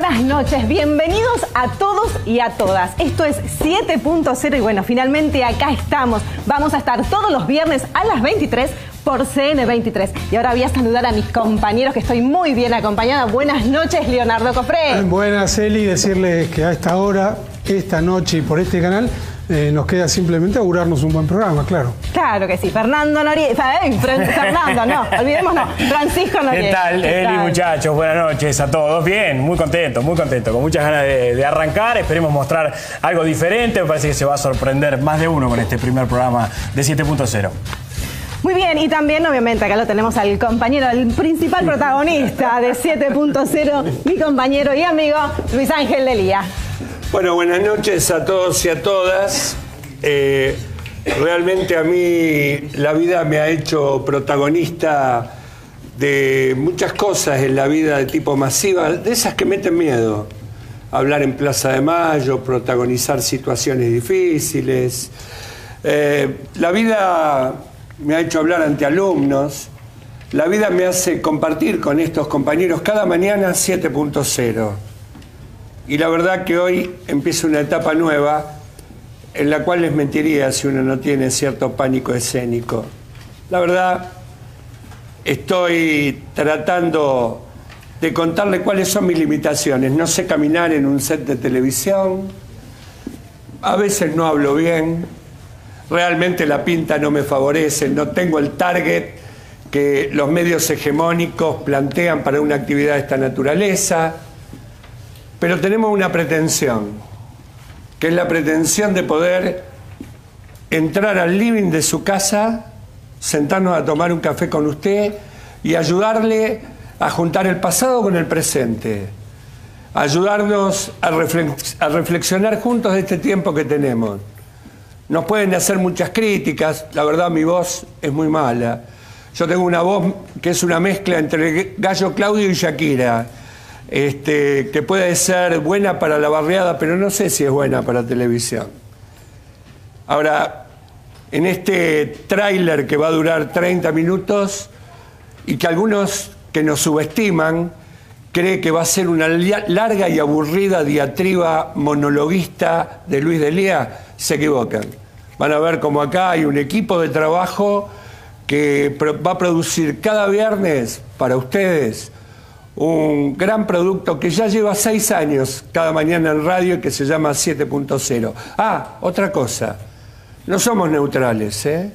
buenas noches. Bienvenidos a todos y a todas. Esto es 7.0 y bueno, finalmente acá estamos. Vamos a estar todos los viernes a las 23 por CN23. Y ahora voy a saludar a mis compañeros que estoy muy bien acompañada. Buenas noches, Leonardo Cofré. Buenas, Eli. Decirles que a esta hora, esta noche y por este canal eh, nos queda simplemente augurarnos un buen programa, claro. Claro que sí. Fernando Noriega. Eh, Fernando, no, olvidemos no. Francisco Noriega. ¿Qué tal, Eli, muchachos? Buenas noches a todos. Bien, muy contento, muy contento. Con muchas ganas de, arrancar. Esperemos mostrar algo diferente. Me parece que se va a sorprender más de uno con este primer programa de 7.0. Muy bien, y también obviamente acá lo tenemos al compañero, el principal protagonista de 7.0, mi compañero y amigo Luis Ángel Delía. Bueno, buenas noches a todos y a todas. Eh, realmente a mí la vida me ha hecho protagonista de muchas cosas en la vida de tipo masiva, de esas que meten miedo. Hablar en Plaza de Mayo, protagonizar situaciones difíciles. Eh, la vida me ha hecho hablar ante alumnos. La vida me hace compartir con estos compañeros cada mañana 7.0 y la verdad que hoy empieza una etapa nueva en la cual les mentiría si uno no tiene cierto pánico escénico. La verdad, estoy tratando de contarle cuáles son mis limitaciones. No sé caminar en un set de televisión, a veces no hablo bien, realmente la pinta no me favorece, no tengo el target que los medios hegemónicos plantean para una actividad de esta naturaleza pero tenemos una pretensión, que es la pretensión de poder entrar al living de su casa, sentarnos a tomar un café con usted y ayudarle a juntar el pasado con el presente, ayudarnos a, reflexionar juntos de este tiempo que tenemos. Nos pueden hacer muchas críticas, la verdad mi voz es muy mala. Yo tengo una voz que es una mezcla entre Gallo Claudio y Shakira este, que puede ser buena para la barriada, pero no sé si es buena para televisión. Ahora, en este tráiler que va a durar 30 minutos y que algunos que nos subestiman cree que va a ser una larga y aburrida diatriba monologuista de Luis Delía, se equivocan. Van a ver como acá hay un equipo de trabajo que va a producir cada viernes para ustedes un gran producto que ya lleva seis años cada mañana en radio y que se llama 7.0. Ah, otra cosa, no somos neutrales, ¿eh?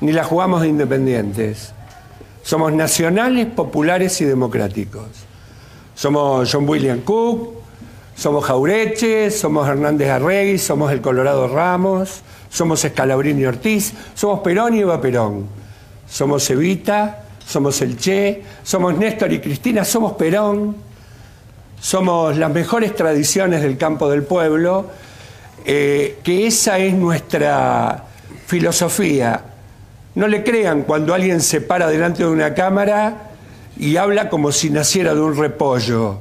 ni la jugamos de independientes. Somos nacionales, populares y democráticos. Somos John William Cook, somos Jaureche, somos Hernández Arregui, somos el Colorado Ramos, somos Escalabrini Ortiz, somos Perón y Eva Perón, somos Evita, somos el Che, somos Néstor y Cristina, somos Perón, somos las mejores tradiciones del campo del pueblo, eh, que esa es nuestra filosofía. No le crean cuando alguien se para delante de una cámara y habla como si naciera de un repollo.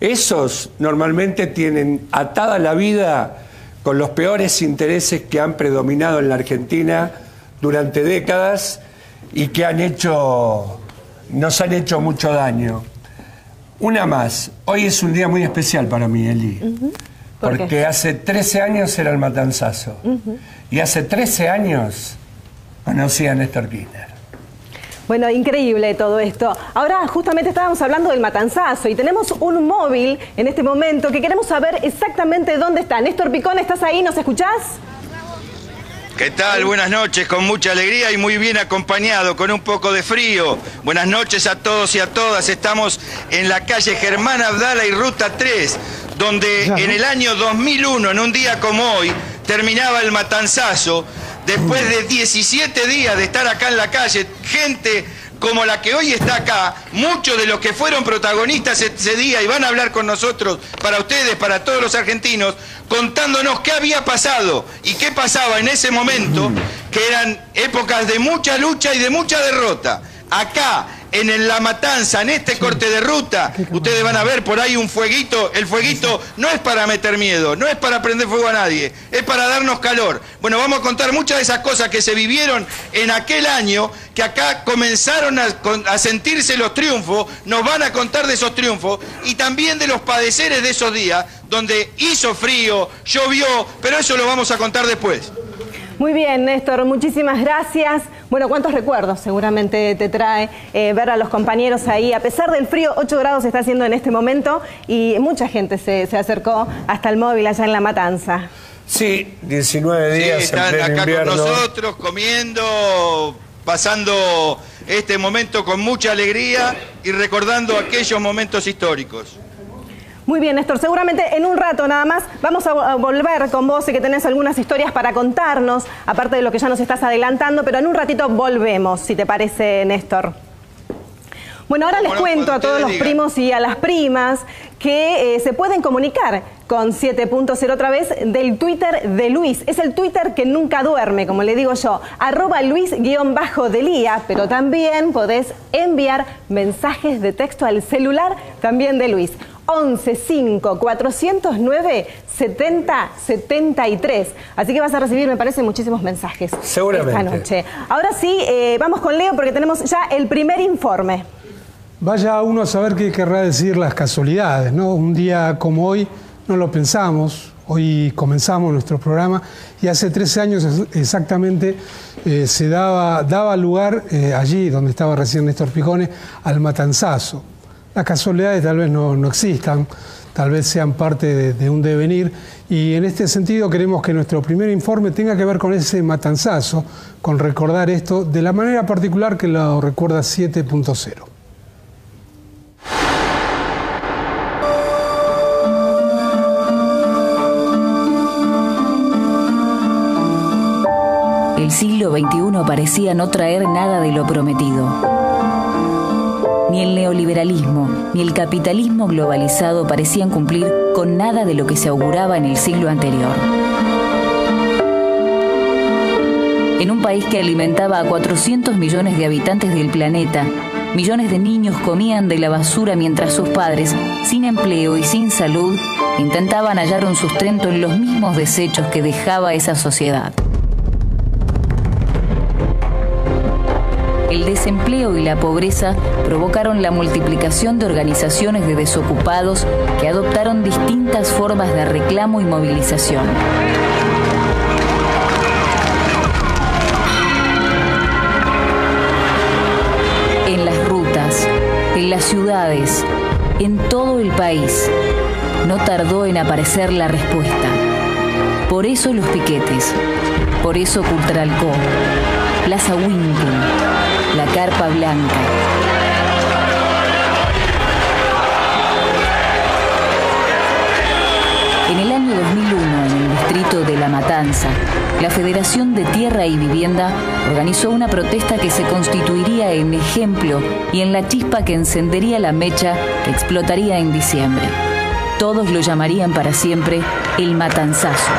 Esos normalmente tienen atada la vida con los peores intereses que han predominado en la Argentina durante décadas y que han hecho, nos han hecho mucho daño. Una más, hoy es un día muy especial para mí, Eli, porque hace 13 años era el matanzazo y hace 13 años conocí a Néstor Kirchner. Bueno, increíble todo esto. Ahora justamente estábamos hablando del matanzazo y tenemos un móvil en este momento que queremos saber exactamente dónde está. Néstor Picón, ¿estás ahí? ¿Nos escuchás? ¿Qué tal? Buenas noches, con mucha alegría y muy bien acompañado, con un poco de frío. Buenas noches a todos y a todas. Estamos en la calle Germán Abdala y Ruta 3, donde en el año 2001, en un día como hoy, terminaba el matanzazo. Después de 17 días de estar acá en la calle, gente como la que hoy está acá, muchos de los que fueron protagonistas ese día y van a hablar con nosotros, para ustedes, para todos los argentinos, contándonos qué había pasado y qué pasaba en ese momento, que eran épocas de mucha lucha y de mucha derrota. Acá, en La Matanza, en este corte de ruta. Ustedes van a ver por ahí un fueguito. El fueguito no es para meter miedo, no es para prender fuego a nadie, es para darnos calor. Bueno, vamos a contar muchas de esas cosas que se vivieron en aquel año, que acá comenzaron a, a sentirse los triunfos, nos van a contar de esos triunfos y también de los padeceres de esos días, donde hizo frío, llovió, pero eso lo vamos a contar después. Muy bien, Néstor, muchísimas gracias. Bueno, cuántos recuerdos seguramente te trae eh, ver a los compañeros ahí. A pesar del frío, 8 grados está haciendo en este momento y mucha gente se, acercó hasta el móvil allá en La Matanza. Sí, 19 días. están acá con nosotros comiendo, pasando este momento con mucha alegría y recordando aquellos momentos históricos. Muy bien, Néstor. Seguramente en un rato nada más vamos a volver con vos y que tenés algunas historias para contarnos, aparte de lo que ya nos estás adelantando, pero en un ratito volvemos, si te parece, Néstor. Bueno, ahora les cuento a todos los primos y a las primas que eh, se pueden comunicar con 7.0 otra vez del Twitter de Luis. Es el Twitter que nunca duerme, como le digo yo, arroba Luis-Delía, pero también podés enviar mensajes de texto al celular también de Luis. 11 5 409 70 73. Así que vas a recibir, me parece, muchísimos mensajes Seguramente. esta noche. Ahora sí, eh, vamos con Leo porque tenemos ya el primer informe. Vaya uno a saber qué querrá decir las casualidades, ¿no? Un día como hoy no lo pensamos, hoy comenzamos nuestro programa y hace 13 años exactamente eh, se daba, daba lugar eh, allí donde estaba recién Néstor Picone al matanzazo. Las casualidades tal vez no, existan, tal vez sean parte de, un devenir y en este sentido queremos que nuestro primer informe tenga que ver con ese matanzazo, con recordar esto de la manera particular que lo recuerda 7.0. El siglo XXI parecía no traer nada de lo prometido ni el neoliberalismo, ni el capitalismo globalizado parecían cumplir con nada de lo que se auguraba en el siglo anterior. En un país que alimentaba a 400 millones de habitantes del planeta, millones de niños comían de la basura mientras sus padres, sin empleo y sin salud, intentaban hallar un sustento en los mismos desechos que dejaba esa sociedad. El desempleo y la pobreza provocaron la multiplicación de organizaciones de desocupados que adoptaron distintas formas de reclamo y movilización. En las rutas, en las ciudades, en todo el país, no tardó en aparecer la respuesta. Por eso los piquetes, por eso Cultralcó, Plaza Winkle, la Carpa Blanca. En el año 2001, en el distrito de La Matanza, la Federación de Tierra y Vivienda organizó una protesta que se constituiría en ejemplo y en la chispa que encendería la mecha que explotaría en diciembre. Todos lo llamarían para siempre el Matanzazo.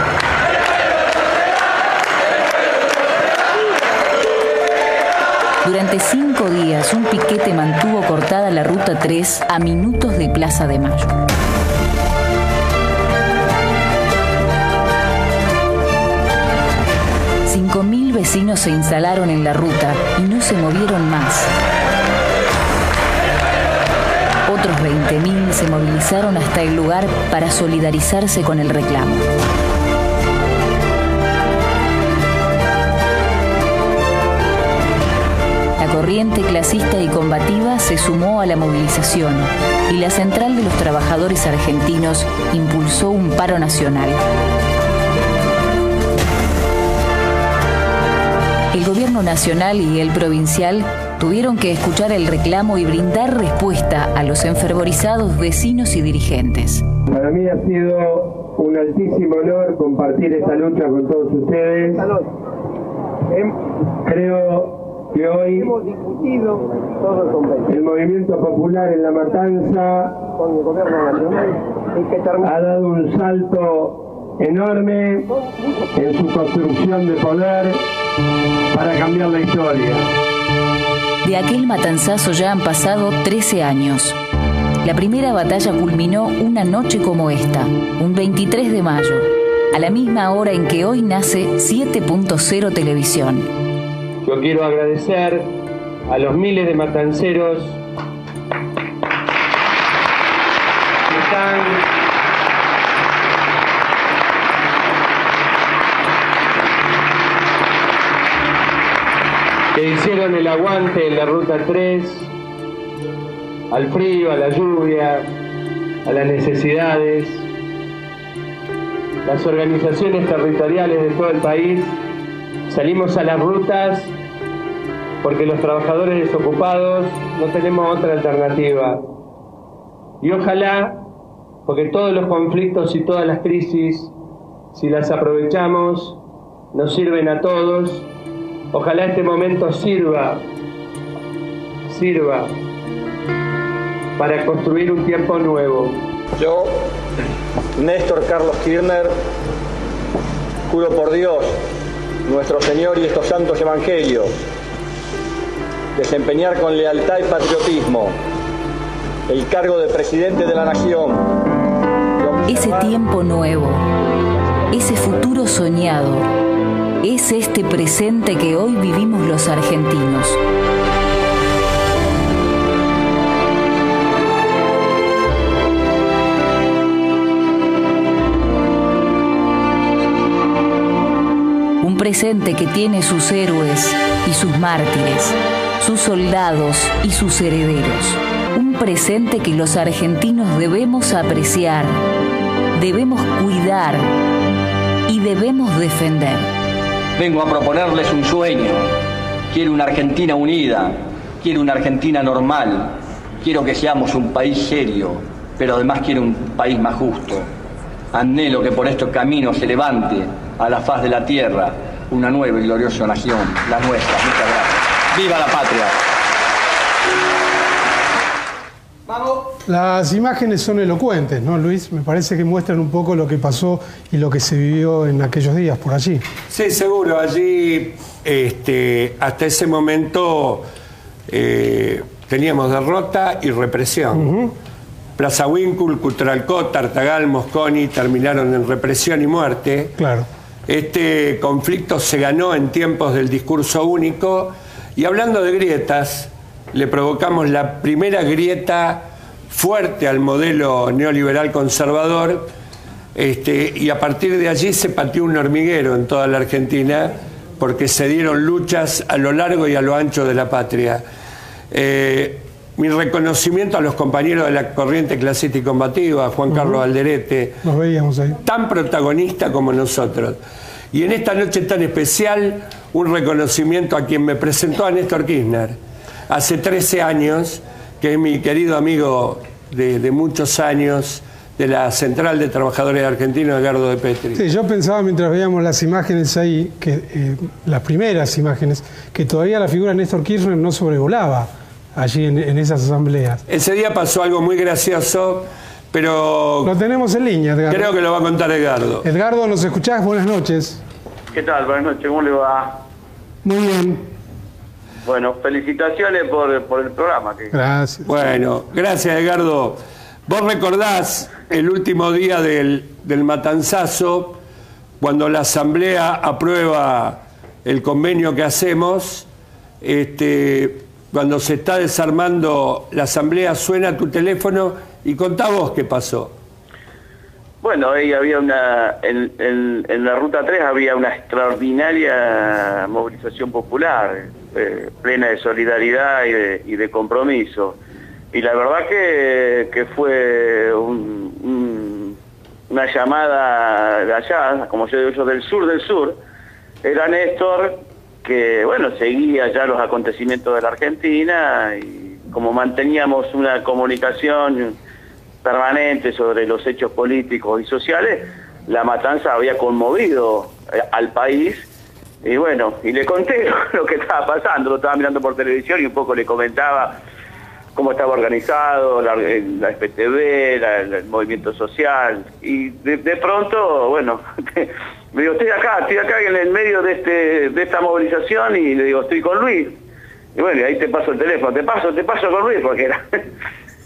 Durante cinco días, un piquete mantuvo cortada la ruta 3 a minutos de Plaza de Mayo. Cinco mil vecinos se instalaron en la ruta y no se movieron más. Otros 20.000 se movilizaron hasta el lugar para solidarizarse con el reclamo. Corriente clasista y combativa se sumó a la movilización y la Central de los Trabajadores Argentinos impulsó un paro nacional. El gobierno nacional y el provincial tuvieron que escuchar el reclamo y brindar respuesta a los enfervorizados vecinos y dirigentes. Para mí ha sido un altísimo honor compartir esta lucha con todos ustedes. Creo que hoy hemos discutido todo el, el movimiento popular en la matanza con el gobierno nacional ha dado un salto enorme en su construcción de poder para cambiar la historia. De aquel matanzazo ya han pasado 13 años. La primera batalla culminó una noche como esta, un 23 de mayo, a la misma hora en que hoy nace 7.0 Televisión. Yo quiero agradecer a los miles de matanceros que están que hicieron el aguante en la ruta 3, al frío, a la lluvia, a las necesidades. Las organizaciones territoriales de todo el país salimos a las rutas porque los trabajadores desocupados no tenemos otra alternativa. Y ojalá, porque todos los conflictos y todas las crisis, si las aprovechamos, nos sirven a todos Ojalá este momento sirva, sirva para construir un tiempo nuevo. Yo, Néstor Carlos Kirchner, juro por Dios, nuestro Señor y estos santos evangelios, desempeñar con lealtad y patriotismo el cargo de presidente de la nación. Ese tiempo nuevo, ese futuro soñado es este presente que hoy vivimos los argentinos. Un presente que tiene sus héroes y sus mártires, sus soldados y sus herederos. Un presente que los argentinos debemos apreciar, debemos cuidar y debemos defender. Vengo a proponerles un sueño. Quiero una Argentina unida, quiero una Argentina normal, quiero que seamos un país serio, pero además quiero un país más justo. Anhelo que por estos caminos se levante a la faz de la tierra una nueva y gloriosa nación, la nuestra. Muchas gracias. ¡Viva la patria! Las imágenes son elocuentes, ¿no, Luis? Me parece que muestran un poco lo que pasó y lo que se vivió en aquellos días por allí. Sí, seguro. Allí, este, hasta ese momento, eh, teníamos derrota y represión. Plaza Wincul, Cutralcó, Tartagal, Mosconi terminaron en represión y muerte. Claro. Este conflicto se ganó en tiempos del discurso único y hablando de grietas, le provocamos la primera grieta fuerte al modelo neoliberal conservador este, y a partir de allí se pateó un hormiguero en toda la Argentina porque se dieron luchas a lo largo y a lo ancho de la patria. Eh, mi reconocimiento a los compañeros de la corriente clasista y combativa, a Juan Carlos Alderete, Nos veíamos ahí. tan protagonista como nosotros. Y en esta noche tan especial, un reconocimiento a quien me presentó a Néstor Kirchner. Hace 13 años, que es mi querido amigo de, de muchos años de la Central de Trabajadores Argentinos, Edgardo de Petri. Sí, yo pensaba mientras veíamos las imágenes ahí, que eh, las primeras imágenes, que todavía la figura de Néstor Kirchner no sobrevolaba allí en, en esas asambleas. Ese día pasó algo muy gracioso, pero Lo tenemos en línea, Edgardo. creo que lo va a contar Edgardo. Edgardo, ¿nos escuchás? Buenas noches. ¿Qué tal? Buenas noches, ¿cómo le va? Muy bien, Bueno, felicitaciones por, por el programa. Que... gracias. Bueno, gracias Edgardo. Vos recordás el último día del, del matanzazo, cuando la Asamblea aprueba el convenio que hacemos, este, cuando se está desarmando la Asamblea suena tu teléfono y contá vos qué pasó. Bueno, ahí había una, en, la Ruta 3 había una extraordinaria movilización popular, eh, plena de solidaridad y de, compromiso. Y la verdad que, que fue un- un- una llamada de allá, como yo digo yo, del sur del sur, era Néstor, que bueno, seguía ya los acontecimientos de la Argentina y como manteníamos una comunicación permanente sobre los hechos políticos y sociales, la matanza había conmovido eh, al país. Y bueno, y le conté lo que estaba pasando, lo estaba mirando por televisión y un poco le comentaba cómo estaba organizado, la, eh, la el movimiento social, y de, de pronto, bueno, me digo, estoy acá, estoy acá en el medio de, este, de esta movilización y le digo, estoy con Luis. Y bueno, y ahí te paso el teléfono, te paso, te paso con Luis, porque era...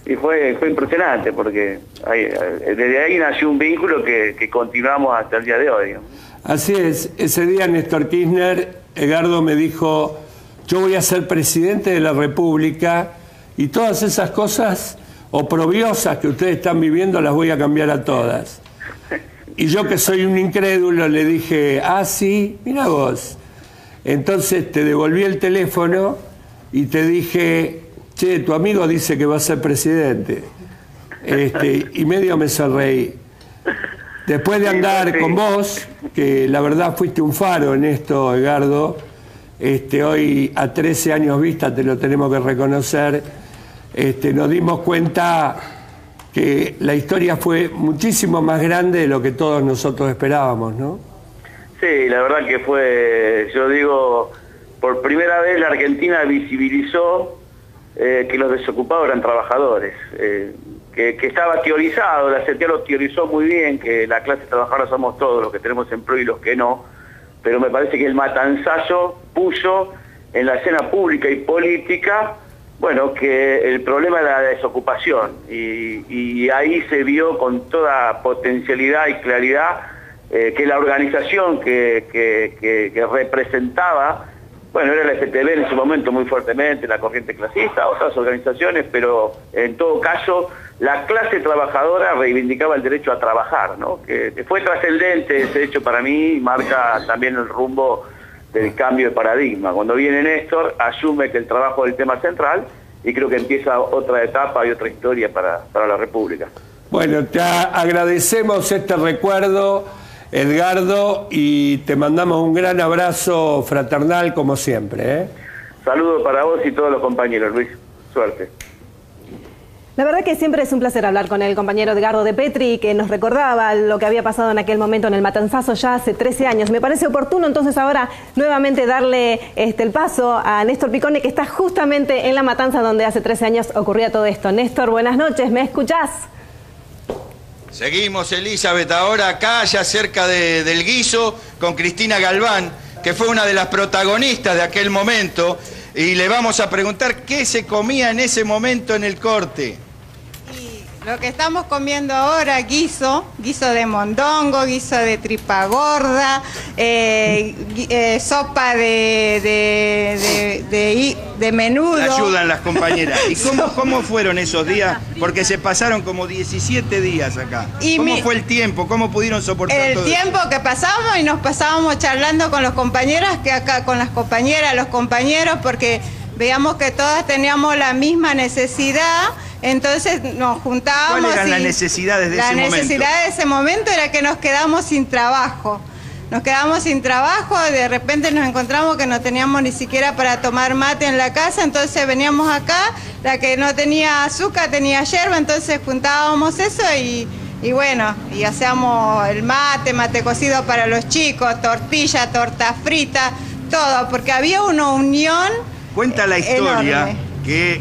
y fue, fue impresionante, porque desde ahí nació un vínculo que, continuamos hasta el día de hoy. Así es, ese día Néstor Kirchner, Edgardo me dijo, yo voy a ser presidente de la República y todas esas cosas oprobiosas que ustedes están viviendo las voy a cambiar a todas. Y yo que soy un incrédulo le dije, ah, sí, mira vos. Entonces te devolví el teléfono y te dije, che, tu amigo dice que va a ser presidente. Este, y medio me sonreí. Después de andar con vos, que la verdad fuiste un faro en esto, Edgardo, este, hoy a 13 años vista te lo tenemos que reconocer, este, nos dimos cuenta que la historia fue muchísimo más grande de lo que todos nosotros esperábamos, ¿no? Sí, la verdad que fue, yo digo, por primera vez la Argentina visibilizó eh, que los desocupados eran trabajadores, eh, que, estaba teorizado, la CTA lo teorizó muy bien, que la clase trabajadora somos todos los que tenemos empleo y los que no, pero me parece que el matanzazo puso en la escena pública y política bueno, que el problema era la desocupación y, ahí se vio con toda potencialidad y claridad eh, que la organización que, representaba, bueno, era la FTB en ese momento muy fuertemente, la corriente clasista, otras organizaciones, pero en todo caso la clase trabajadora reivindicaba el derecho a trabajar, ¿no? que, fue trascendente ese hecho para mí marca también el rumbo del cambio de paradigma. Cuando viene Néstor, asume que el trabajo es el tema central y creo que empieza otra etapa y otra historia para, la República. Bueno, te agradecemos este recuerdo, Edgardo, y te mandamos un gran abrazo fraternal como siempre. ¿eh? Saludos para vos y todos los compañeros, Luis. Suerte. La verdad que siempre es un placer hablar con el compañero Edgardo de Petri, que nos recordaba lo que había pasado en aquel momento en el Matanzazo ya hace 13 años. Me parece oportuno entonces ahora nuevamente darle este, el paso a Néstor Picone, que está justamente en la matanza donde hace 13 años ocurría todo esto. Néstor, buenas noches, ¿me escuchás? Seguimos, Elizabeth, ahora acá, ya cerca del guiso, con Cristina Galván, que fue una de las protagonistas de aquel momento y le vamos a preguntar qué se comía en ese momento en el corte. Lo que estamos comiendo ahora, guiso, guiso de mondongo, guiso de tripa gorda, eh, eh, sopa de, menudo. ayudan las compañeras. ¿Y cómo, fueron esos días? Porque se pasaron como 17 días acá. ¿Cómo fue el tiempo? ¿Cómo pudieron soportar el El tiempo que pasábamos y nos pasábamos charlando con los compañeros, que acá con las compañeras, los compañeros, porque veíamos que todas teníamos la misma necesidad entonces nos juntábamos. ¿Cuáles eran las necesidades de ese momento? La necesidad de ese momento era que nos quedamos sin trabajo. Nos quedamos sin trabajo, de repente nos encontramos que no teníamos ni siquiera para tomar mate en la casa, entonces veníamos acá, la que no tenía azúcar tenía hierba, entonces juntábamos eso y, bueno, y hacíamos el mate, mate cocido para los chicos, tortilla, torta frita, todo, porque había una unión. Cuenta la historia que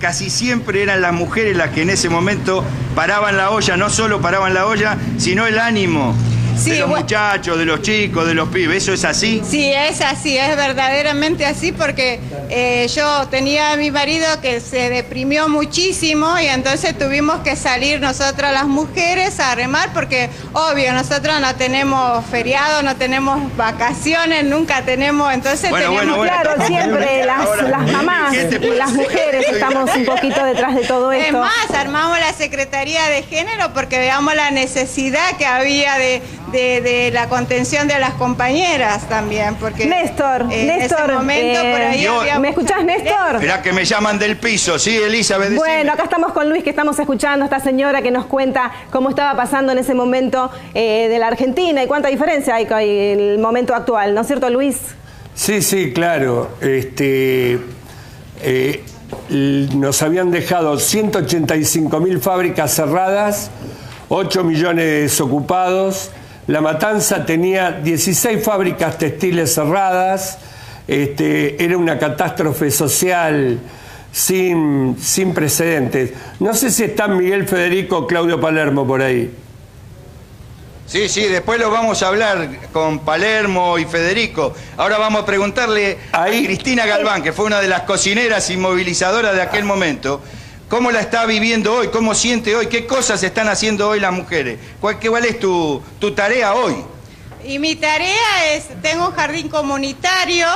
casi siempre eran las mujeres las que en ese momento paraban la olla, no solo paraban la olla, sino el ánimo de los muchachos, de los chicos, de los pibes. ¿Eso es así? Sí, es así, es verdaderamente así porque eh, yo tenía a mi marido que se deprimió muchísimo y entonces tuvimos que salir nosotras las mujeres a remar porque obvio, nosotros no tenemos feriado, no tenemos vacaciones, nunca tenemos, entonces tenemos... claro, siempre las, mamás, las mujeres estamos un poquito detrás de todo esto. Es más, armamos la Secretaría de Género porque veamos la necesidad que había de de, la contención de las compañeras también, porque Néstor, Néstor, momento eh, ¿me escuchás, Néstor? Mirá que me llaman del piso, sí, Elizabeth. Bueno, acá estamos con Luis, que estamos escuchando a esta señora que nos cuenta cómo estaba pasando en ese momento eh, de la Argentina y cuánta diferencia hay con el momento actual, ¿no es cierto, Luis? Sí, sí, claro. Este, eh, nos habían dejado 185 mil fábricas cerradas, 8 millones de desocupados, la Matanza tenía 16 fábricas textiles cerradas, este, era una catástrofe social sin, sin precedentes. No sé si están Miguel Federico o Claudio Palermo por ahí. Sí, sí, después lo vamos a hablar con Palermo y Federico. Ahora vamos a preguntarle a Cristina Galván, que fue una de las cocineras y movilizadoras de aquel momento, cómo la está viviendo hoy, cómo siente hoy, qué cosas están haciendo hoy las mujeres. ¿Cuál, cuál es tu, tu tarea hoy? Y mi tarea es, tengo un jardín comunitario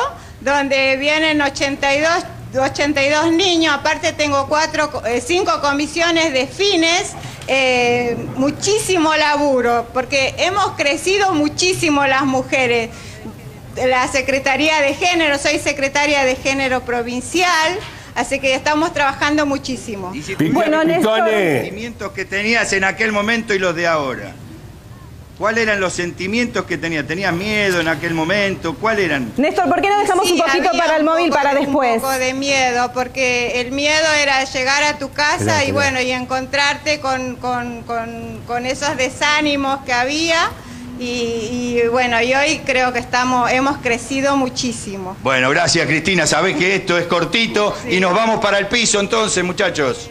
donde vienen 82, 82 niños, aparte tengo cuatro, eh, cinco comisiones de fines, eh, muchísimo laburo, porque hemos crecido muchísimo las mujeres. La Secretaría de Género, soy secretaria de Género provincial, así que estamos trabajando muchísimo. Bueno, Néstor. Los sentimientos que tenías en aquel momento y los de ahora. ¿Cuáles eran los sentimientos que tenías? ¿Tenías miedo en aquel momento? ¿Cuáles eran? Néstor, ¿por qué no dejamos Sí, un poquito para el móvil para de- después? Un poco de miedo, porque el miedo era llegar a tu casa y bueno, y encontrarte con, con- con- con esos desánimos que había. Y, y bueno, y hoy creo que estamos, hemos crecido muchísimo. Bueno, gracias Cristina. Sabés que esto es cortito y nos vamos para el piso entonces, muchachos.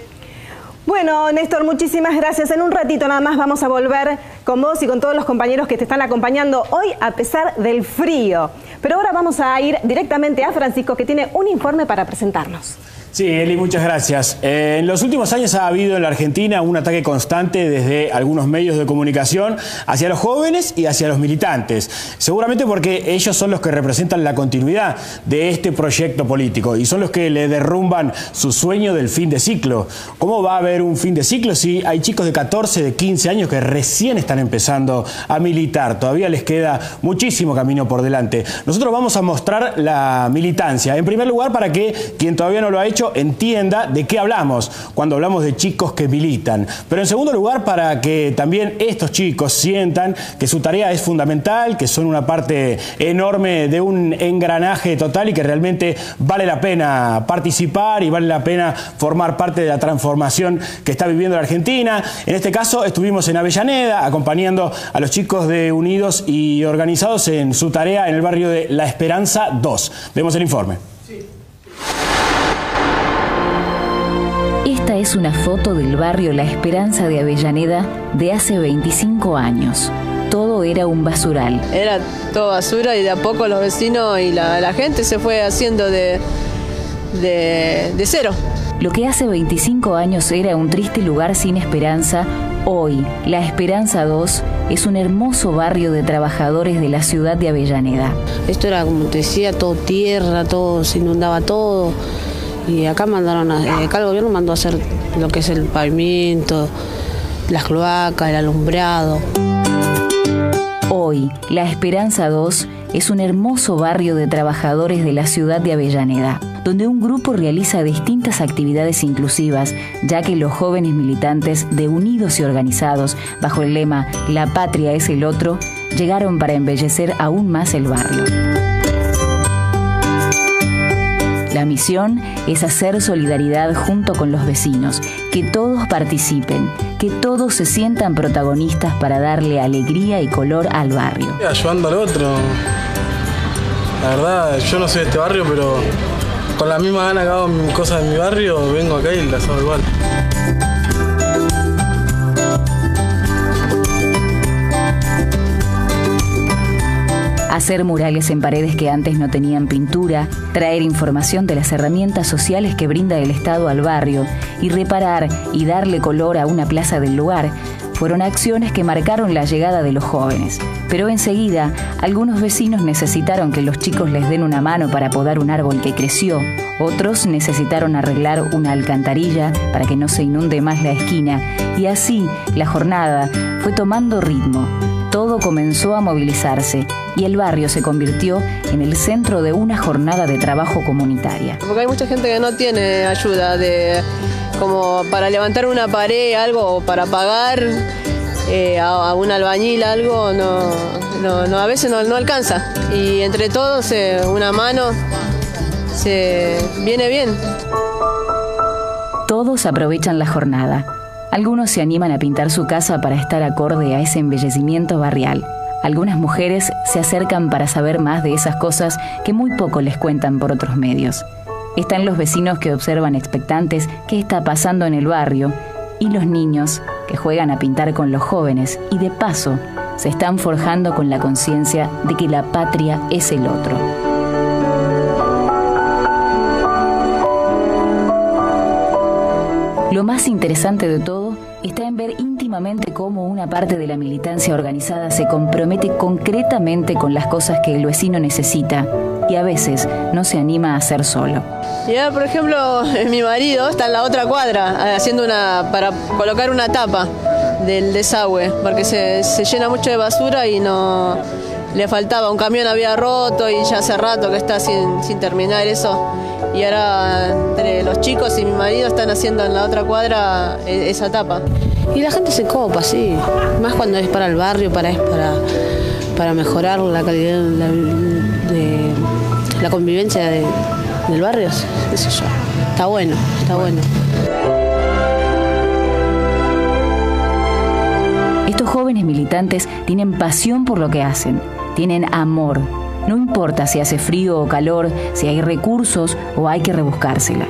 Bueno, Néstor, muchísimas gracias. En un ratito nada más vamos a volver con vos y con todos los compañeros que te están acompañando hoy a pesar del frío. Pero ahora vamos a ir directamente a Francisco que tiene un informe para presentarnos. Sí, Eli, muchas gracias. Eh, en los últimos años ha habido en la Argentina un ataque constante desde algunos medios de comunicación hacia los jóvenes y hacia los militantes. Seguramente porque ellos son los que representan la continuidad de este proyecto político y son los que le derrumban su sueño del fin de ciclo. ¿Cómo va a haber un fin de ciclo si hay chicos de 14, de 15 años que recién están empezando a militar? Todavía les queda muchísimo camino por delante. Nosotros vamos a mostrar la militancia. En primer lugar, para que quien todavía no lo ha hecho entienda de qué hablamos cuando hablamos de chicos que militan. Pero en segundo lugar, para que también estos chicos sientan que su tarea es fundamental, que son una parte enorme de un engranaje total y que realmente vale la pena participar y vale la pena formar parte de la transformación que está viviendo la Argentina. En este caso, estuvimos en Avellaneda acompañando a los chicos de Unidos y organizados en su tarea en el barrio de La Esperanza 2. Vemos el informe. Es una foto del barrio La Esperanza de Avellaneda de hace 25 años. Todo era un basural. Era todo basura y de a poco los vecinos y la, la gente se fue haciendo de, de, de cero. Lo que hace 25 años era un triste lugar sin esperanza, hoy, La Esperanza 2 es un hermoso barrio de trabajadores de la ciudad de Avellaneda. Esto era, como te decía, todo tierra, todo, se inundaba todo. Y acá mandaron, eh, acá el gobierno mandó a hacer lo que es el pavimento, las cloacas, el alumbrado. Hoy, La Esperanza 2 es un hermoso barrio de trabajadores de la ciudad de Avellaneda, donde un grupo realiza distintas actividades inclusivas, ya que los jóvenes militantes de Unidos y Organizados, bajo el lema La patria es el otro, llegaron para embellecer aún más el barrio. La misión es hacer solidaridad junto con los vecinos, que todos participen, que todos se sientan protagonistas para darle alegría y color al barrio. Ayudando al otro. La verdad, yo no soy de este barrio, pero con la misma gana que hago cosas en mi barrio, vengo acá y las hago igual. Hacer murales en paredes que antes no tenían pintura, traer información de las herramientas sociales que brinda el Estado al barrio y reparar y darle color a una plaza del lugar fueron acciones que marcaron la llegada de los jóvenes. Pero enseguida, algunos vecinos necesitaron que los chicos les den una mano para podar un árbol que creció, otros necesitaron arreglar una alcantarilla para que no se inunde más la esquina, y así la jornada fue tomando ritmo. Todo comenzó a movilizarse y el barrio se convirtió en el centro de una jornada de trabajo comunitaria. Porque hay mucha gente que no tiene ayuda de como para levantar una pared, algo, o para pagar eh, a, a un albañil algo, no, no, no, a veces no, no alcanza. Y entre todos, eh, una mano se viene bien. Todos aprovechan la jornada. Algunos se animan a pintar su casa para estar acorde a ese embellecimiento barrial. Algunas mujeres se acercan para saber más de esas cosas que muy poco les cuentan por otros medios. Están los vecinos que observan expectantes qué está pasando en el barrio y los niños que juegan a pintar con los jóvenes y de paso se están forjando con la conciencia de que la patria es el otro. Lo más interesante de todo está en ver íntimamente cómo una parte de la militancia organizada se compromete concretamente con las cosas que el vecino necesita y a veces no se anima a hacer solo. Ya, por ejemplo, mi marido está en la otra cuadra eh, haciendo una para colocar una tapa del desagüe, porque se, se llena mucho de basura y no le faltaba, un camión había roto y ya hace rato que está sin, sin terminar eso. Y ahora entre los chicos y mi marido están haciendo en la otra cuadra eh, esa tapa. Y la gente se copa, sí. Más cuando es para el barrio, para, es para, para mejorar la calidad de la convivencia de- del barrio, sé yo. Está bueno, está bueno. Estos jóvenes militantes tienen pasión por lo que hacen, tienen amor. No importa si hace frío o calor, si hay recursos o hay que rebuscársela.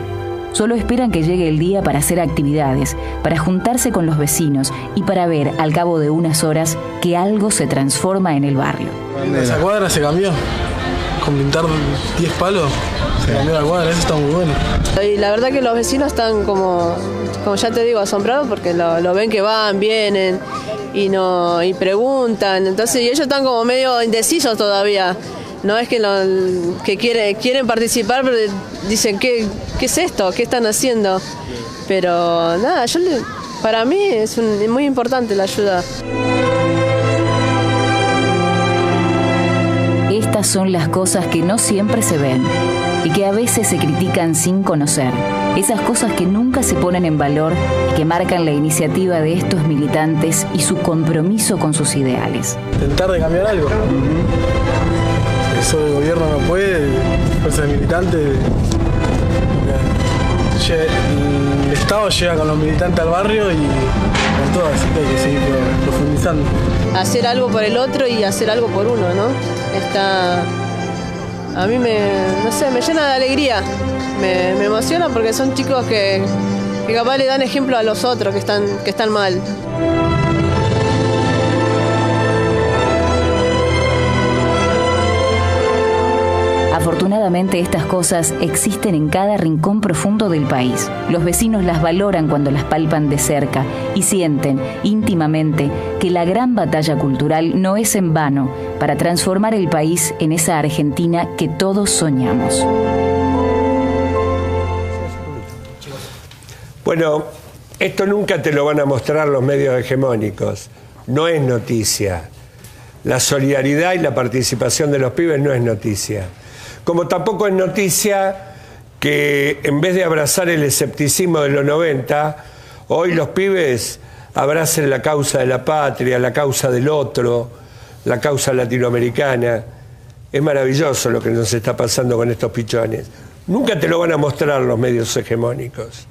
Solo esperan que llegue el día para hacer actividades, para juntarse con los vecinos y para ver al cabo de unas horas que algo se transforma en el barrio. Esa cuadra se cambió. Con pintar 10 palos, se cambió la cuadra, eso está muy bueno. Y la verdad que los vecinos están como, como ya te digo, asombrados porque lo, lo ven que van, vienen y no y preguntan. Entonces, y ellos están como medio indecisos todavía. No es que, lo- que quiere- quieren participar, pero dicen, ¿qué, ¿qué es esto? ¿Qué están haciendo? Pero nada, yo le- para mí es un- muy importante la ayuda. Estas son las cosas que no siempre se ven y que a veces se critican sin conocer. Esas cosas que nunca se ponen en valor y que marcan la iniciativa de estos militantes y su compromiso con sus ideales. Intentar de cambiar algo. Eso el gobierno no puede, fuerza de militantes. El Estado llega con los militantes al barrio y con todo, así que hay que seguir profundizando. hacer algo por el otro y hacer algo por uno, ¿no? Está. A mí me. no sé, me llena de alegría. Me, emociona porque son chicos que, que capaz le dan ejemplo a los otros que están, que están mal. Afortunadamente estas cosas existen en cada rincón profundo del país. Los vecinos las valoran cuando las palpan de cerca y sienten íntimamente que la gran batalla cultural no es en vano para transformar el país en esa Argentina que todos soñamos. Bueno, esto nunca te lo van a mostrar los medios hegemónicos. No es noticia. La solidaridad y la participación de los pibes no es noticia. Como tampoco es noticia que en vez de abrazar el escepticismo de los 90, hoy los pibes abracen la causa de la patria, la causa del otro, la causa latinoamericana. Es maravilloso lo que nos está pasando con estos pichones. Nunca te lo van a mostrar los medios hegemónicos.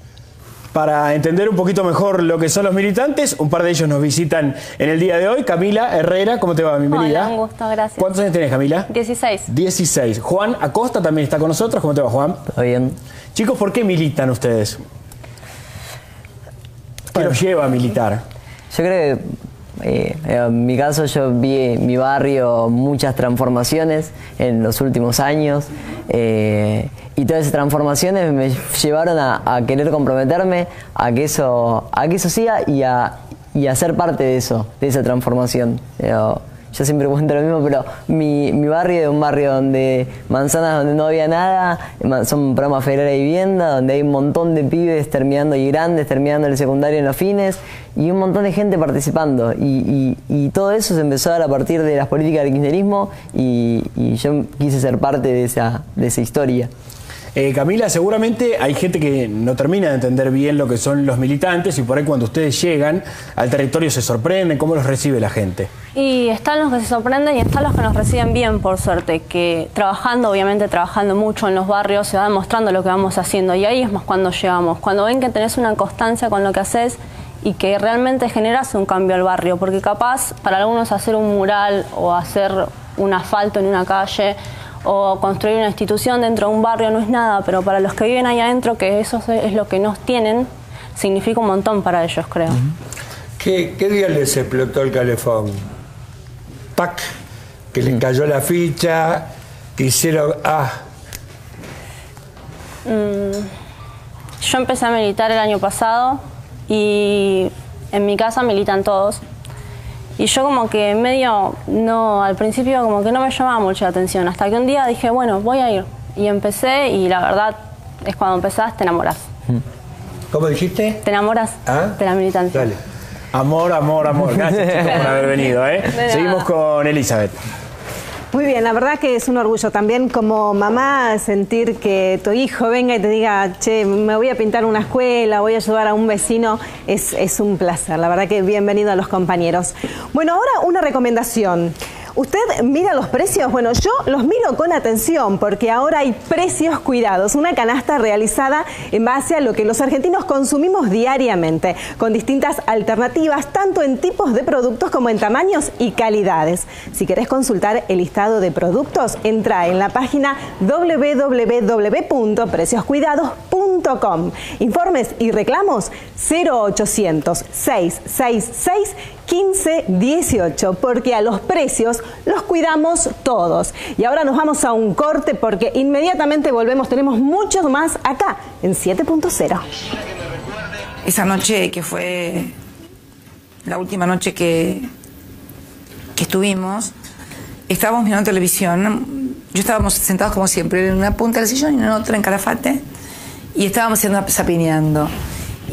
Para entender un poquito mejor lo que son los militantes, un par de ellos nos visitan en el día de hoy. Camila Herrera, ¿cómo te va? Bienvenida. Hola, un gusto, gracias. ¿Cuántos años tenés, Camila? 16. 16. Juan Acosta también está con nosotros. ¿Cómo te va, Juan? Todo bien. Chicos, ¿por qué militan ustedes? ¿Qué los lleva a militar? Yo creo que eh, en mi caso yo vi en mi barrio muchas transformaciones en los últimos años eh, y todas esas transformaciones me llevaron a, querer comprometerme a que eso, a que eso siga y a, y a ser parte de eso, de esa transformación. Pero yo siempre cuento lo mismo, pero mi, mi barrio es un barrio donde manzanas donde no había nada, son programas federales de vivienda, donde hay un montón de pibes terminando y grandes, terminando el secundario en los fines, y un montón de gente participando. Y, y- y todo eso se empezó a partir de las políticas del kirchnerismo y, y yo quise ser parte de esa, de esa historia. Eh, Camila, seguramente hay gente que no termina de entender bien lo que son los militantes y por ahí cuando ustedes llegan al territorio se sorprenden. ¿Cómo los recibe la gente? Y están los que se sorprenden y están los que nos reciben bien, por suerte, que trabajando, obviamente trabajando mucho en los barrios, se va demostrando lo que vamos haciendo. Y ahí es más cuando llegamos, cuando ven que tenés una constancia con lo que haces y que realmente generas un cambio al barrio. Porque capaz para algunos hacer un mural o hacer un asfalto en una calle o construir una institución dentro de un barrio no es nada, pero para los que viven ahí adentro, que eso es lo que nos tienen, significa un montón para ellos, creo. ¿Qué, qué día les explotó el calefón? ¡pac! que les cayó la ficha, que hicieron, ah, Mm, yo empecé a militar el año pasado y en mi casa militan todos. Y yo como que medio, no, al principio como que no me llamaba mucho la atención, hasta que un día dije, bueno, voy a ir. Y empecé y la verdad es cuando empezás te enamoras. ¿Cómo dijiste? Te enamoras ¿Ah? de la militancia. Dale. Amor, amor, amor. Gracias chicos por haber venido. ¿eh? Seguimos con Elizabeth. Muy bien, la verdad que es un orgullo también como mamá sentir que tu hijo venga y te diga, che, me voy a pintar una escuela, voy a ayudar a un vecino, es, es un placer. La verdad que bienvenido a los compañeros. Bueno, ahora una recomendación. ¿Usted mira los precios? Bueno, yo los miro con atención porque ahora hay precios cuidados, una canasta realizada en base a lo que los argentinos consumimos diariamente, con distintas alternativas, tanto en tipos de productos como en tamaños y calidades. Si querés consultar el listado de productos, entra en la página www.precioscuidados.com. Informes y reclamos 0800 666 1518, porque a los precios los cuidamos todos. Y ahora nos vamos a un corte porque inmediatamente volvemos, tenemos muchos más acá en 7.0. Esa noche que fue la última noche que, que estuvimos, estábamos mirando televisión. Yo estábamos sentados como siempre, en una punta del sillón y en otra en Calafate, y estábamos haciendo zapineando.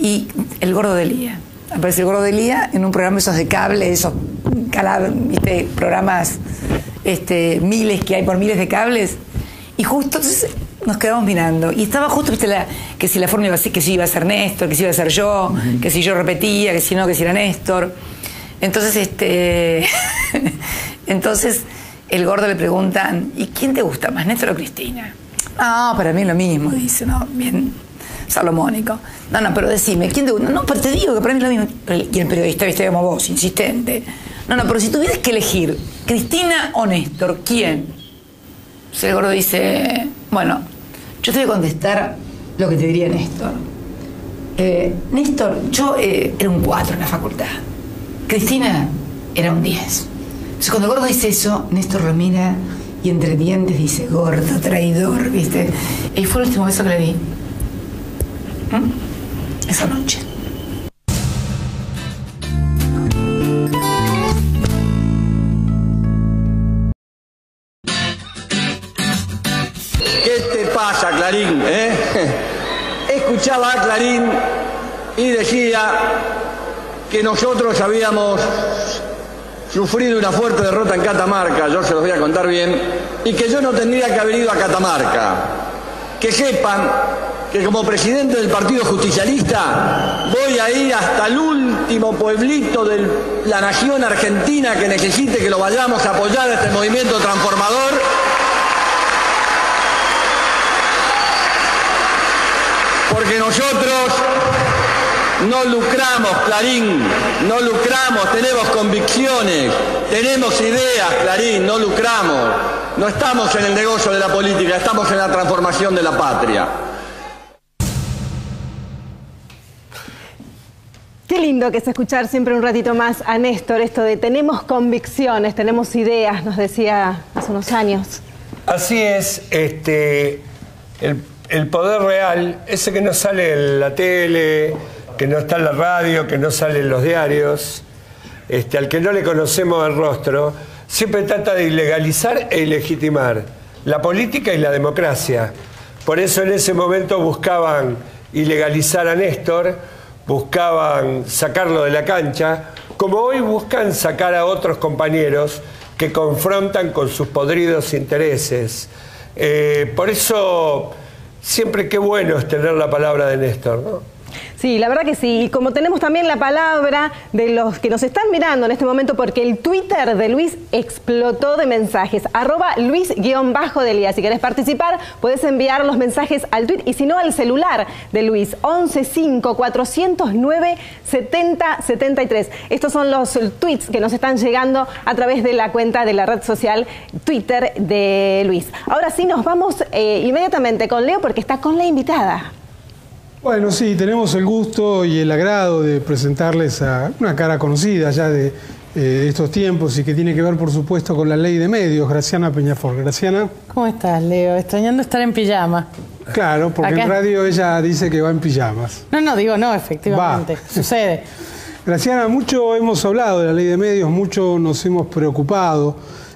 Y el gordo de Lía. Aparece el gordo de Lía en un programa esos de cable, esos cala- ¿viste? programas este, miles que hay por miles de cables. Y justo entonces nos quedamos mirando. Y estaba justo, viste, la, que si la forma iba a ser, que si iba a ser Néstor, que si iba a ser yo, que si yo repetía, que si no, que si era Néstor. Entonces, este. entonces, el gordo le preguntan, ¿y quién te gusta más, Néstor o Cristina? No, para mí es lo mismo, dice, ¿no? Bien salomónico. No, no, pero decime, ¿quién te gusta? No, pero te digo que para mí es lo mismo. Y el periodista, viste, como vos, insistente. No, no, pero si tuvieras que elegir, Cristina o Néstor, ¿quién? Entonces el gordo dice, bueno, yo te voy a contestar lo que te diría Néstor. Eh, Néstor, yo eh, era un 4 en la facultad. Cristina era un 10. Entonces cuando el gordo dice eso, Néstor lo mira y entre dientes dice, gordo, traidor, ¿viste? Y fue el último beso que le di. Esa noche. ¿Qué te pasa, Clarín? eh? Escuchaba a Clarín y decía que nosotros habíamos sufrido una fuerte derrota en Catamarca, yo se los voy a contar bien, y que yo no tendría que haber ido a Catamarca. Que sepan que como presidente del Partido Justicialista voy a ir hasta el último pueblito de la nación argentina que necesite que lo vayamos a apoyar a este movimiento transformador. Porque nosotros no lucramos, Clarín, no lucramos, tenemos convicciones, tenemos ideas, Clarín, no lucramos. No estamos en el negocio de la política, estamos en la transformación de la patria. Qué lindo que es escuchar siempre un ratito más a Néstor, esto de tenemos convicciones, tenemos ideas, nos decía hace unos años. Así es, este, el, poder real, ese que no sale en la tele, que no está en la radio, que no sale en los diarios, este, al que no le conocemos el rostro, siempre trata de ilegalizar e ilegitimar la política y la democracia. Por eso en ese momento buscaban ilegalizar a Néstor, buscaban sacarlo de la cancha, como hoy buscan sacar a otros compañeros que confrontan con sus podridos intereses. Eh, por eso, siempre qué bueno es tener la palabra de Néstor, ¿no? Sí, la verdad que sí. Y como tenemos también la palabra de los que nos están mirando en este momento, porque el Twitter de Luis explotó de mensajes. Arroba Luis-Delía. Si querés participar, puedes enviar los mensajes al tweet y si no al celular de Luis. 1154097073. Estos son los tweets que nos están llegando a través de la cuenta de la red social Twitter de Luis. Ahora sí, nos vamos eh, inmediatamente con Leo porque está con la invitada. Bueno, sí, tenemos el gusto y el agrado de presentarles a una cara conocida ya de de estos tiempos y que tiene que ver, por supuesto, con la ley de medios. Graciana Peñafor. Graciana. ¿Cómo estás, Leo? Extrañando estar en pijama. Claro, porque en radio ella dice que va en pijamas. No, no, digo no, efectivamente. Sucede. Graciana, mucho hemos hablado de la ley de medios, mucho nos hemos preocupado.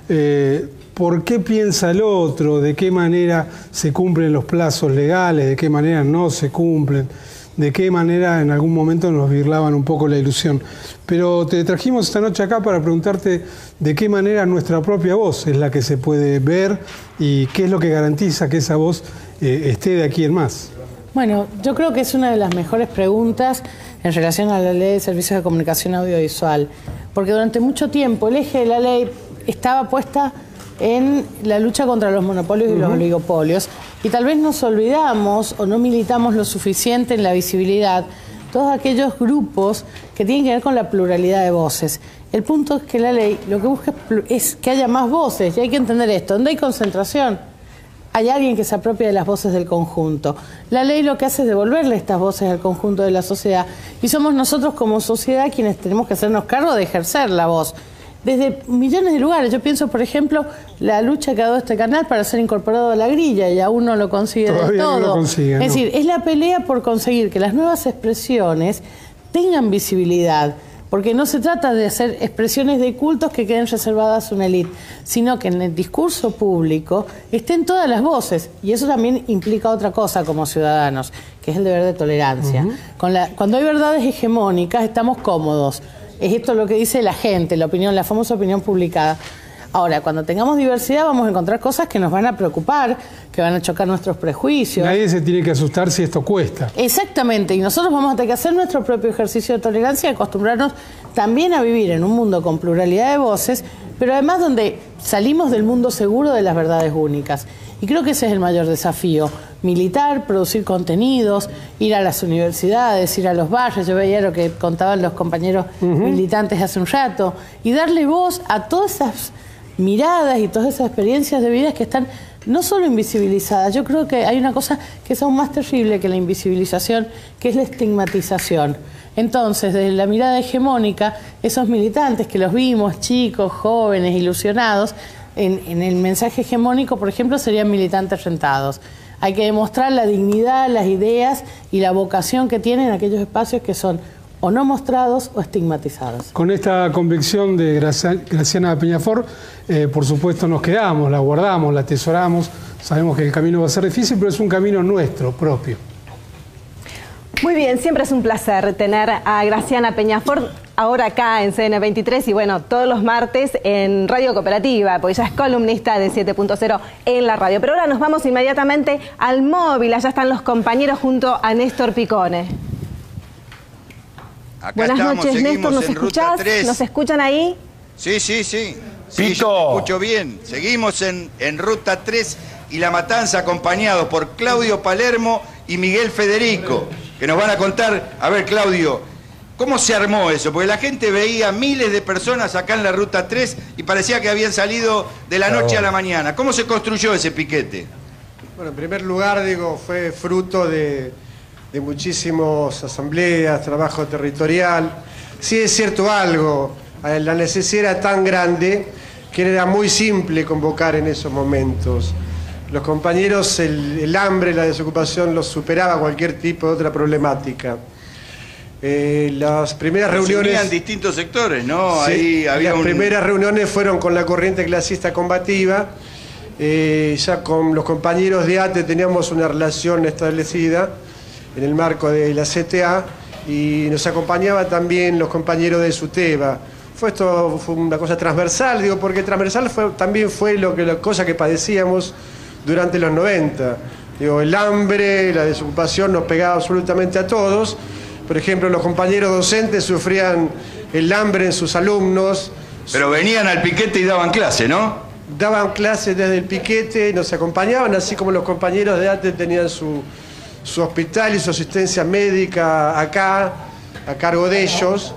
Eh, ¿Por qué piensa el otro? ¿De qué manera se cumplen los plazos legales? ¿De qué manera no se cumplen? ¿De qué manera en algún momento nos virlaban un poco la ilusión? Pero te trajimos esta noche acá para preguntarte de qué manera nuestra propia voz es la que se puede ver y qué es lo que garantiza que esa voz eh, esté de aquí en más. Bueno, yo creo que es una de las mejores preguntas en relación a la ley de servicios de comunicación audiovisual, porque durante mucho tiempo el eje de la ley estaba puesta en la lucha contra los monopolios y los oligopolios, y tal vez nos olvidamos o no militamos lo suficiente en la visibilidad todos aquellos grupos que tienen que ver con la pluralidad de voces. El punto es que la ley lo que busca es que haya más voces, y hay que entender esto, donde hay concentración, hay alguien que se apropia de las voces del conjunto. La ley lo que hace es devolverle estas voces al conjunto de la sociedad y somos nosotros como sociedad quienes tenemos que hacernos cargo de ejercer la voz. Desde millones de lugares, yo pienso, por ejemplo, la lucha que ha dado este canal para ser incorporado a la grilla y aún no lo consigue Todavía todo. No lo consigue, es no. decir, es la pelea por conseguir que las nuevas expresiones tengan visibilidad. Porque no se trata de hacer expresiones de cultos que queden reservadas a una élite, sino que en el discurso público estén todas las voces. Y eso también implica otra cosa como ciudadanos, que es el deber de tolerancia. Con la- cuando hay verdades hegemónicas estamos cómodos. Es esto lo que dice la gente, la opinión, la famosa opinión publicada. Ahora, cuando tengamos diversidad vamos a encontrar cosas que nos van a preocupar, que van a chocar nuestros prejuicios. Nadie se tiene que asustar si esto cuesta. Exactamente, y nosotros vamos a tener que hacer nuestro propio ejercicio de tolerancia y acostumbrarnos también a vivir en un mundo con pluralidad de voces, pero además donde salimos del mundo seguro de las verdades únicas. Y creo que ese es el mayor desafío, militar, producir contenidos, ir a las universidades, ir a los barrios, yo veía lo que contaban los compañeros militantes hace un rato, y darle voz a todas esas miradas y todas esas experiencias de vidas que están no solo invisibilizadas, yo creo que hay una cosa que es aún más terrible que la invisibilización, que es la estigmatización. Entonces, desde la mirada hegemónica, esos militantes que los vimos, chicos, jóvenes, ilusionados, en, en el mensaje hegemónico, por ejemplo, serían militantes rentados. Hay que demostrar la dignidad, las ideas y la vocación que tienen aquellos espacios que son o no mostrados o estigmatizados. Con esta convicción de Gracia- Graciana Peñafor, eh, por supuesto nos quedamos, la guardamos, la atesoramos. Sabemos que el camino va a ser difícil, pero es un camino nuestro, propio. Muy bien, siempre es un placer tener a Graciana Peñafort ahora acá en CN23 y bueno, todos los martes en Radio Cooperativa, porque ella es columnista de 7.0 en la radio. Pero ahora nos vamos inmediatamente al móvil, allá están los compañeros junto a Néstor Picone. Acá Buenas estamos, noches, Néstor, ¿nos escuchás? 3. ¿Nos escuchan ahí? Sí, sí, sí. Sí, yo te escucho bien. Seguimos en, en Ruta 3 y La Matanza acompañados por Claudio Palermo y Miguel Federico, que nos van a contar, a ver Claudio, ¿cómo se armó eso? Porque la gente veía miles de personas acá en la Ruta 3 y parecía que habían salido de la noche a la mañana. ¿Cómo se construyó ese piquete? Bueno, en primer lugar, digo, fue fruto de, de muchísimas asambleas, trabajo territorial. Sí es cierto algo, eh, la necesidad era tan grande que era muy simple convocar en esos momentos. Los compañeros, el, el hambre, la desocupación los superaba cualquier tipo de otra problemática. Eh, las primeras Se reuniones... unían distintos sectores, ¿no? Sí, Ahí había las un... primeras reuniones fueron con la corriente clasista combativa. Eh, ya con los compañeros de ATE teníamos una relación establecida en el marco de la CTA y nos acompañaban también los compañeros de SUTEBA. Fue esto fue una cosa transversal, digo, porque transversal fue, también fue lo que la cosa que padecíamos durante los 90. Digo, el hambre, la desocupación nos pegaba absolutamente a todos. Por ejemplo, los compañeros docentes sufrían el hambre en sus alumnos. Pero venían al piquete y daban clase, ¿no? Daban clases desde el piquete, nos acompañaban, así como los compañeros de ATE tenían su, su hospital y su asistencia médica acá, a cargo de ellos.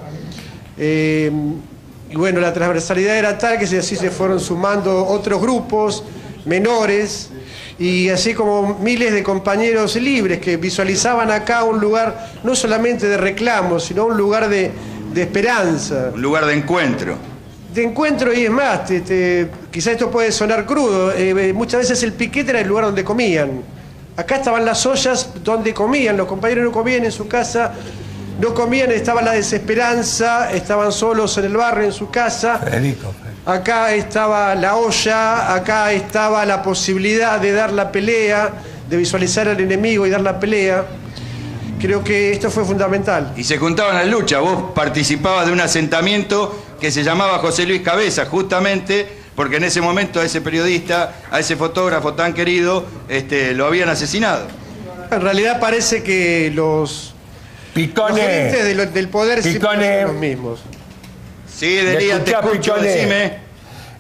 Eh, y bueno, la transversalidad era tal que así se fueron sumando otros grupos menores y así como miles de compañeros libres que visualizaban acá un lugar no solamente de reclamo, sino un lugar de, de esperanza. Un lugar de encuentro. De encuentro y es más, te- te- quizá esto puede sonar crudo, eh, eh, muchas veces el piquete era el lugar donde comían. Acá estaban las ollas donde comían, los compañeros no comían en su casa, no comían, estaba la desesperanza, estaban solos en el barrio, en su casa. Federico. Acá estaba la olla, acá estaba la posibilidad de dar la pelea, de visualizar al enemigo y dar la pelea. Creo que esto fue fundamental. Y se juntaban las luchas. Vos participabas de un asentamiento que se llamaba José Luis Cabeza, justamente porque en ese momento a ese periodista, a ese fotógrafo tan querido, este, lo habían asesinado. En realidad parece que los, Picone. los gerentes de lo- del poder siempre Picone. son los mismos. Sí, Delía, te escuchás, escucho, decime.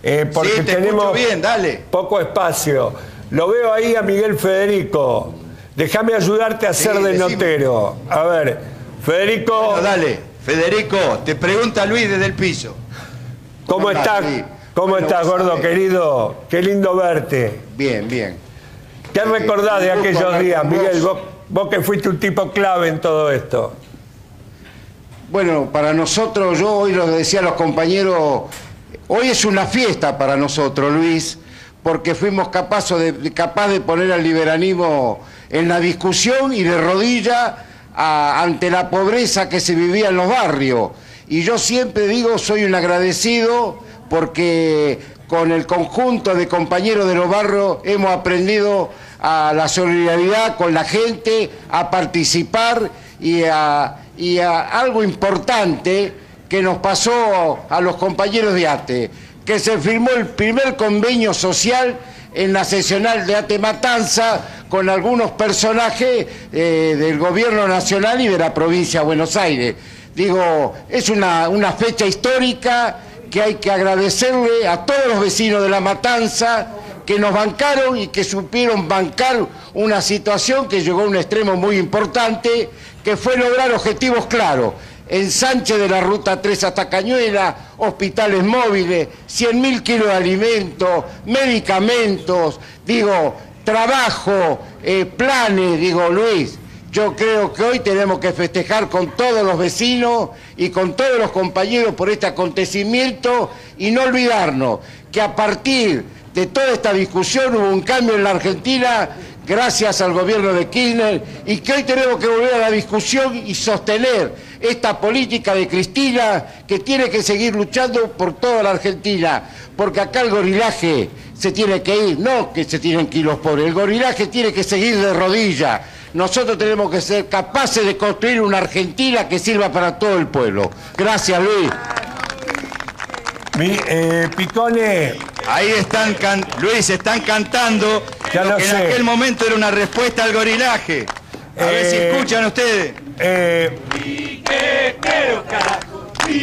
Eh, porque Sí, te tenemos bien, dale. poco espacio. Lo veo ahí a Miguel Federico. Déjame ayudarte a hacer de decime. notero. A ver, Federico. Bueno, dale, Federico, te pregunta Luis desde el piso. ¿Cómo estás? ¿Cómo Bueno, estás, gordo sabés. querido? Qué lindo verte. Bien, bien. ¿Qué recordás de aquellos días, Miguel? vos que fuiste un tipo clave en todo esto. Bueno, para nosotros, yo hoy lo decía a los compañeros, hoy es una fiesta para nosotros, Luis, porque fuimos capaces de, capaz de poner al liberanismo en la discusión y de rodilla ante la pobreza que se vivía en los barrios. Y yo siempre digo, soy un agradecido porque con el conjunto de compañeros de los barrios hemos aprendido a la solidaridad con la gente, a participar y a, algo importante que nos pasó a los compañeros de ATE, que se firmó el primer convenio social en la sesional de ATE Matanza con algunos personajes eh, del gobierno nacional y de la provincia de Buenos Aires. Digo, es una fecha histórica que hay que agradecerle a todos los vecinos de La Matanza que nos bancaron y que supieron bancar una situación que llegó a un extremo muy importante, que fue lograr objetivos claros. Ensanche de la ruta 3 hasta Cañuela, hospitales móviles, 100.000 kilos de alimentos, medicamentos, digo, trabajo, eh, planes, digo, Luis. Yo creo que hoy tenemos que festejar con todos los vecinos y con todos los compañeros por este acontecimiento y no olvidarnos que a partir de toda esta discusión hubo un cambio en la Argentina gracias al gobierno de Kirchner y que hoy tenemos que volver a la discusión y sostener esta política de Cristina que tiene que seguir luchando por toda la Argentina, porque acá el gorilaje se tiene que ir, no que se tienen que ir pobres, el gorilaje tiene que seguir de rodillas. Nosotros tenemos que ser capaces de construir una Argentina que sirva para todo el pueblo. Gracias, Luis. Mi, eh, Picone. Ahí están, can- Luis, están cantando Ya lo lo que en aquel momento era una respuesta al gorilaje. A ver si Eh, escuchan ustedes. Eh,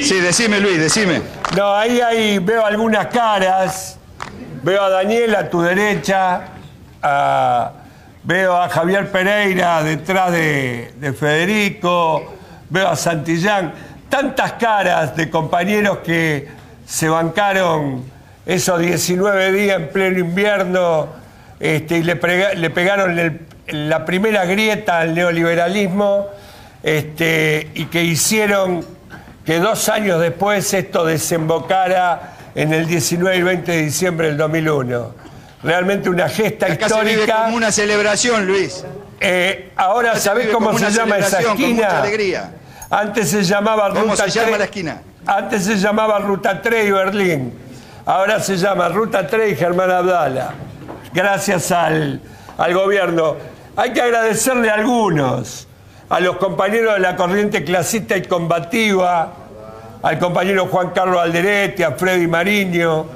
Sí, decime, Luis, decime. No, ahí, ahí veo algunas caras. Veo a Daniel a tu derecha. a- veo a Javier Pereira detrás de, de Federico. Veo a Santillán. Tantas caras de compañeros que se bancaron esos 19 días en pleno invierno este, y le, prega- le pegaron el- la primera grieta al neoliberalismo este, y que hicieron que dos años después esto desembocara en el 19 y 20 de diciembre del 2001. Realmente una gesta Acá se vive histórica. como una celebración, Luis. Eh, ahora, Acá ¿sabés cómo se llama esa esquina? alegría. Antes se llamaba ¿Cómo Ruta se llama 3. la esquina? Antes se llamaba Ruta 3 y Berlín. Ahora se llama Ruta 3 y Germán Abdala. Gracias al, al gobierno. Hay que agradecerle a algunos, a los compañeros de la corriente clasista y combativa, al compañero Juan Carlos Alderete, a Freddy Mariño.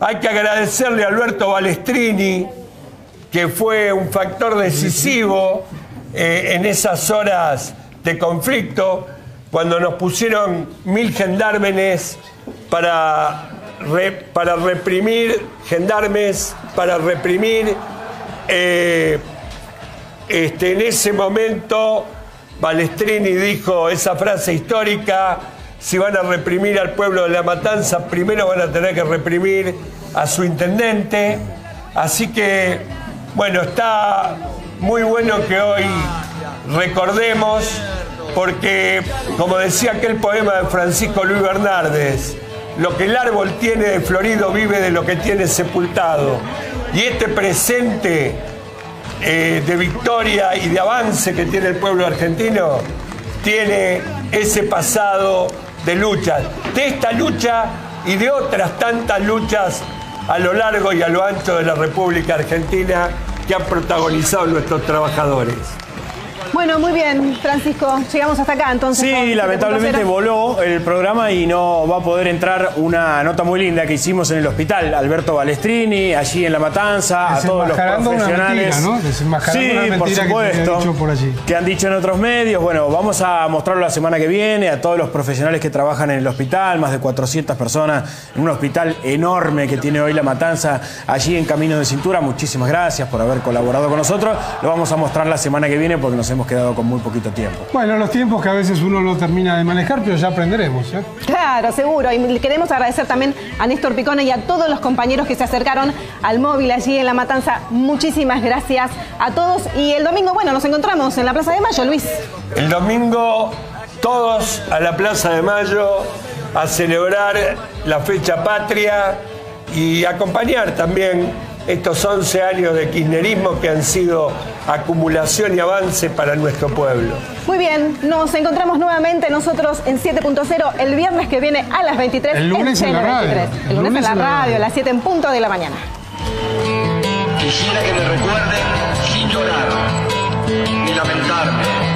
Hay que agradecerle a Alberto Balestrini, que fue un factor decisivo eh, en esas horas de conflicto, cuando nos pusieron mil gendarmes para, para reprimir, gendarmes para reprimir. eh, este, en ese momento, Balestrini dijo esa frase histórica, si van a reprimir al pueblo de La Matanza, primero van a tener que reprimir a su intendente. Así que, bueno, está muy bueno que hoy recordemos porque, como decía aquel poema de Francisco Luis Bernardes, lo que el árbol tiene de florido vive de lo que tiene sepultado. Y este presente eh, de victoria y de avance que tiene el pueblo argentino tiene ese pasado de lucha. De esta lucha y de otras tantas luchas a lo largo y a lo ancho de la República Argentina que han protagonizado nuestros trabajadores. Bueno, muy bien, Francisco. Llegamos hasta acá, entonces. Sí, lamentablemente voló el programa y no va a poder entrar una nota muy linda que hicimos en el hospital. Alberto Balestrini, allí en La Matanza, a todos los profesionales. Una mentira, ¿no? Sí, una por que supuesto. había dicho por allí. que han dicho en otros medios. Bueno, vamos a mostrarlo la semana que viene a todos los profesionales que trabajan en el hospital, más de 400 personas en un hospital enorme que tiene hoy La Matanza, allí en Camino de Cintura. Muchísimas gracias por haber colaborado con nosotros. Lo vamos a mostrar la semana que viene porque nos hemos quedado con muy poquito tiempo. Bueno, los tiempos que a veces uno no termina de manejar, pero ya aprenderemos. ¿eh? Claro, seguro. Y queremos agradecer también a Néstor Picone y a todos los compañeros que se acercaron al móvil allí en La Matanza. Muchísimas gracias a todos. Y el domingo, bueno, nos encontramos en la Plaza de Mayo, Luis. El domingo todos a la Plaza de Mayo a celebrar la fecha patria y acompañar también estos 11 años de kirchnerismo que han sido acumulación y avance para nuestro pueblo. Muy bien, nos encontramos nuevamente nosotros en 7.0 el viernes que viene a las 23. El lunes en la radio. CN23. El, lunes, en la radio, a las 7 en punto de la mañana. Quisiera que me recuerden sin llorar ni lamentarme.